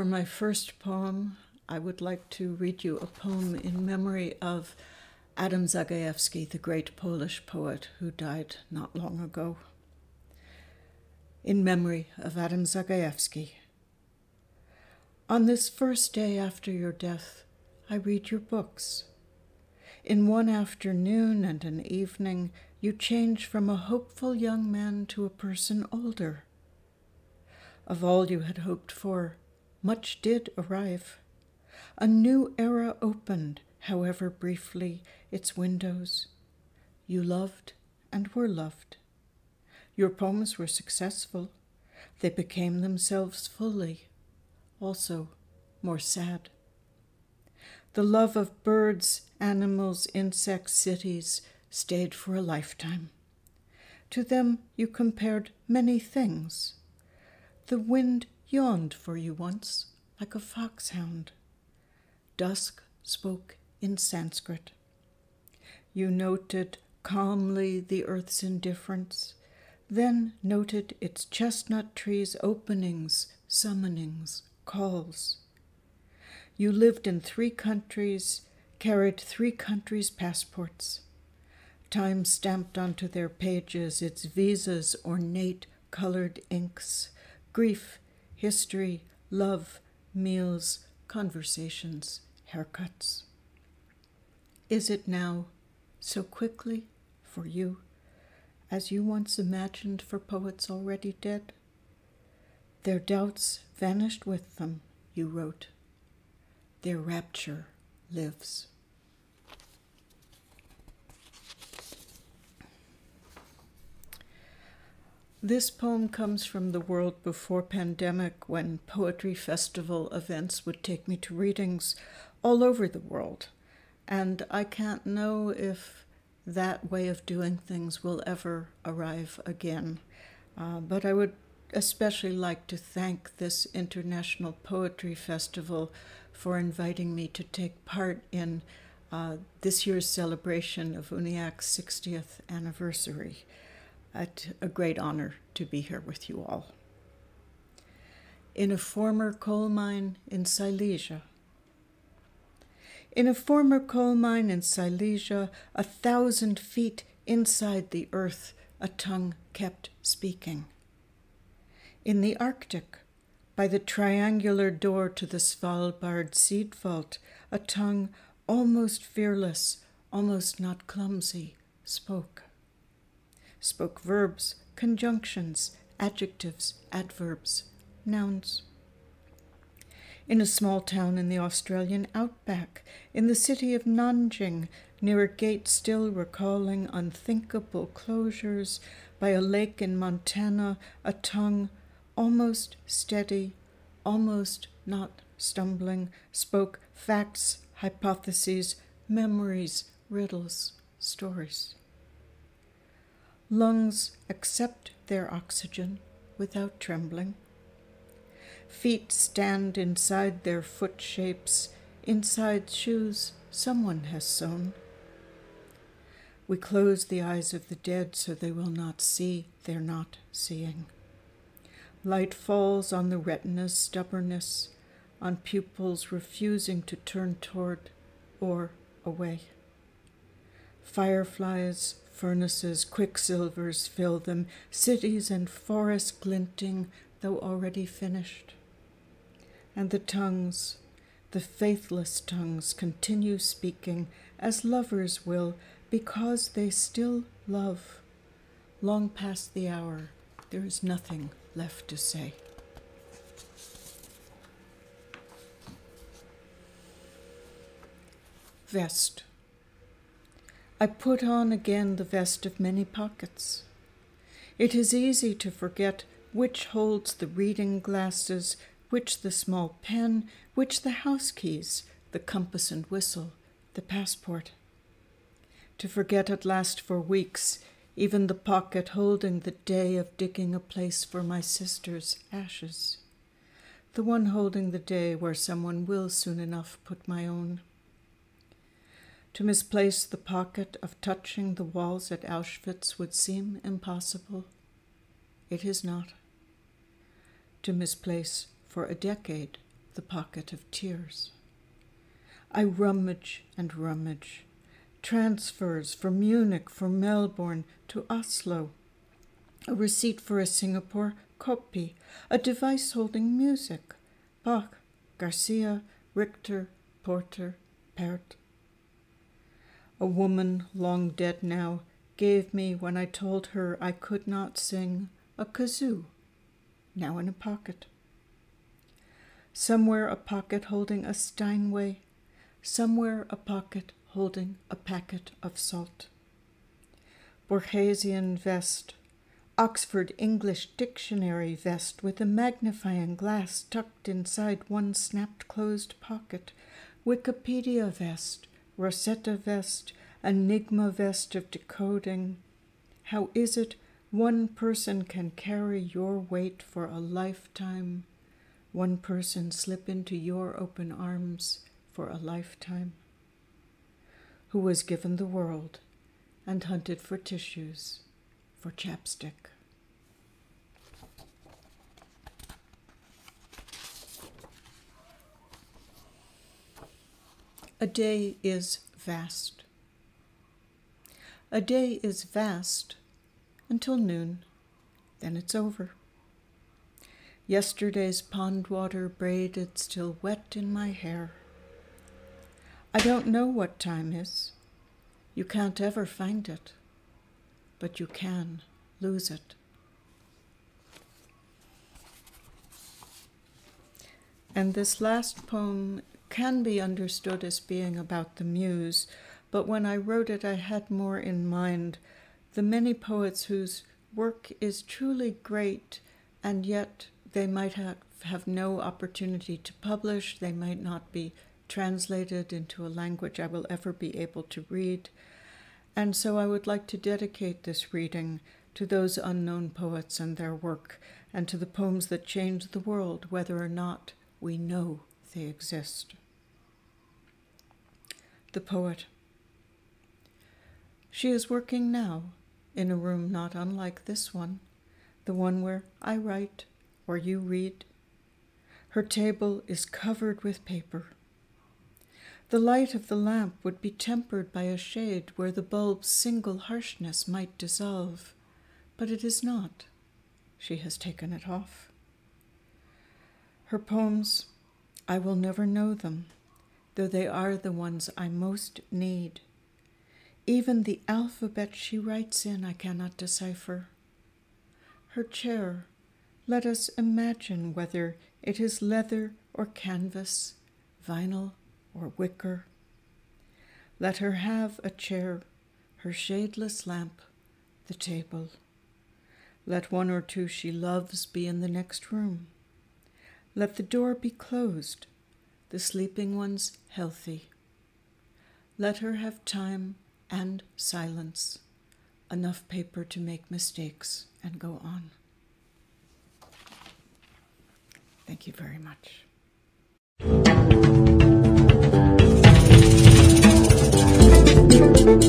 For my first poem, I would like to read you a poem in memory of Adam Zagajewski, the great Polish poet who died not long ago. In memory of Adam Zagajewski. On this first day after your death, I read your books. In one afternoon and an evening, you change from a hopeful young man to a person older. Of all you had hoped for, much did arrive. A new era opened, however briefly, its windows. You loved and were loved. Your poems were successful. They became themselves fully, also more sad. The love of birds, animals, insects, cities stayed for a lifetime. To them you compared many things. The wind yawned for you once, like a foxhound. Dusk spoke in Sanskrit. You noted calmly the earth's indifference, then noted its chestnut trees' openings, summonings, calls. You lived in three countries, carried three countries' passports. Time stamped onto their pages its visas' ornate colored inks, grief, history, love, meals, conversations, haircuts. Is it now so quickly for you as you once imagined for poets already dead? Their doubts vanished with them, you wrote. Their rapture lives. This poem comes from the world before pandemic when poetry festival events would take me to readings all over the world. And I can't know if that way of doing things will ever arrive again. Uh, but I would especially like to thank this International Poetry Festival for inviting me to take part in uh, this year's celebration of UNEAC's 60th anniversary. It's a great honor to be here with you all. In a former coal mine in Silesia. In a former coal mine in Silesia, a thousand feet inside the earth, a tongue kept speaking. In the Arctic, by the triangular door to the Svalbard seed vault, a tongue almost fearless, almost not clumsy, spoke spoke verbs, conjunctions, adjectives, adverbs, nouns. In a small town in the Australian outback, in the city of Nanjing, near a gate still recalling unthinkable closures, by a lake in Montana, a tongue almost steady, almost not stumbling, spoke facts, hypotheses, memories, riddles, stories. Lungs accept their oxygen without trembling. Feet stand inside their foot shapes, inside shoes someone has sewn. We close the eyes of the dead so they will not see they're not seeing. Light falls on the retina's stubbornness, on pupils refusing to turn toward or away. Fireflies Furnaces, quicksilvers fill them, cities and forests glinting, though already finished. And the tongues, the faithless tongues, continue speaking as lovers will, because they still love. Long past the hour, there is nothing left to say. Vest. I put on again the vest of many pockets. It is easy to forget which holds the reading glasses, which the small pen, which the house keys, the compass and whistle, the passport. To forget at last for weeks even the pocket holding the day of digging a place for my sister's ashes, the one holding the day where someone will soon enough put my own. To misplace the pocket of touching the walls at Auschwitz would seem impossible. It is not. To misplace for a decade the pocket of tears. I rummage and rummage. Transfers from Munich, from Melbourne, to Oslo. A receipt for a Singapore copy, a device holding music. Bach, Garcia, Richter, Porter, Pärt. A woman, long dead now, gave me when I told her I could not sing a kazoo, now in a pocket. Somewhere a pocket holding a Steinway, somewhere a pocket holding a packet of salt. Borgesian vest, Oxford English Dictionary vest with a magnifying glass tucked inside one snapped closed pocket, Wikipedia vest, Rosetta vest, Enigma vest of decoding. How is it one person can carry your weight for a lifetime? One person slip into your open arms for a lifetime? Who was given the world and hunted for tissues, for chapstick. A day is vast. A day is vast until noon, then it's over. Yesterday's pond water braided still wet in my hair. I don't know what time is. You can't ever find it, but you can lose it. And this last poem can be understood as being about the muse, but when I wrote it, I had more in mind the many poets whose work is truly great, and yet they might have, have no opportunity to publish, they might not be translated into a language I will ever be able to read. And so I would like to dedicate this reading to those unknown poets and their work, and to the poems that change the world, whether or not we know they exist. The poet. She is working now in a room not unlike this one, the one where I write or you read. Her table is covered with paper. The light of the lamp would be tempered by a shade where the bulb's single harshness might dissolve, but it is not. She has taken it off. Her poems, I will never know them, though they are the ones I most need. Even the alphabet she writes in I cannot decipher. Her chair, let us imagine whether it is leather or canvas, vinyl or wicker. Let her have a chair, her shadeless lamp, the table. Let one or two she loves be in the next room. Let the door be closed, the sleeping ones healthy. Let her have time and silence, enough paper to make mistakes and go on. Thank you very much. Thank you.